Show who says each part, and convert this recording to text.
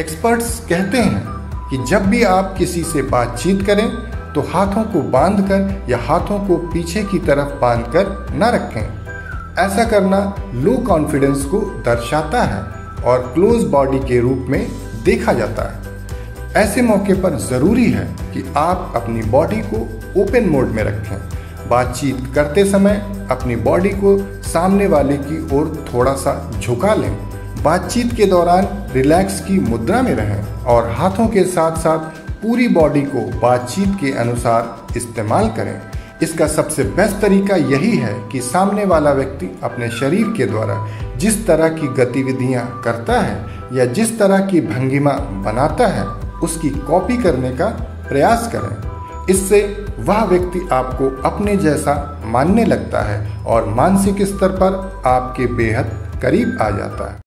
Speaker 1: Experts कहते हैं कि जब भी आप किसी से बातचीत करें तो हाथों को बांधकर या हाथों को पीछे की तरफ़ बांधकर न रखें। ऐसा करना लो कॉन्फिडेंस को दर्शाता है और क्लोज बॉडी के रूप में देखा जाता है। ऐसे मौके पर ज़रूरी है कि आप अपनी बॉडी को ओपन मोड में रखें। बातचीत करते समय अपनी बॉडी को सामने वाले की ओर थोड़ा सा झुका लें। बातचीत के दौरान रिलैक्स की मुद्रा में रहें और हाथों के साथ साथ पूरी बॉडी को बातचीत के अनुसार इस्तेमाल करें। इसका सबसे बेस्ट तरीका यही है कि सामने वाला व्यक्ति अपने शरीर के द्वारा जिस तरह की गतिविधियाँ करता है या जिस तरह की भंगिमा बनाता है, उसकी कॉपी करने का प्रयास करें। इससे वह व्यक्ति आपको अपने जैसा मानने लगता है और मानसिक स्तर पर आपके बेहद करीब आ जाता है।